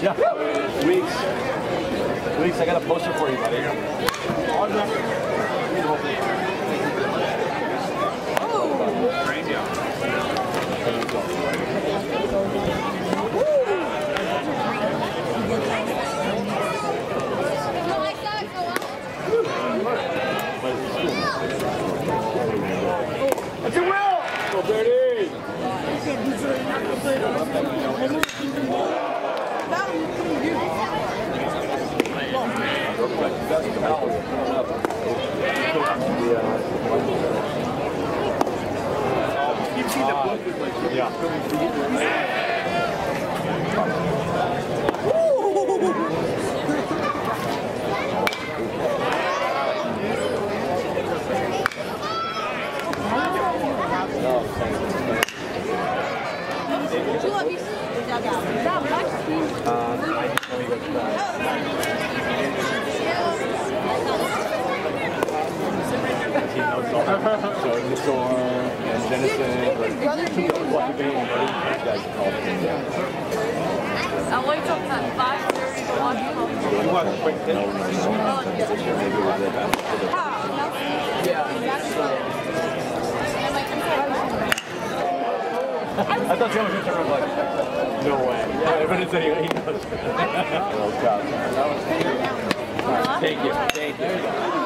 Yeah. Weeks. Weeks, I got a poster for you, buddy. That's your will! Go Dirty! Yeah. So in the storm and Genesis, like, what the game, buddy? These guys are called. I wake up at 5.30 to watch football. You want a quick no, no, no. Maybe we'll go back to the I thought someone was going to like, no way. Yeah, but it's anyway. He knows. oh, God. Thank you. Thank you.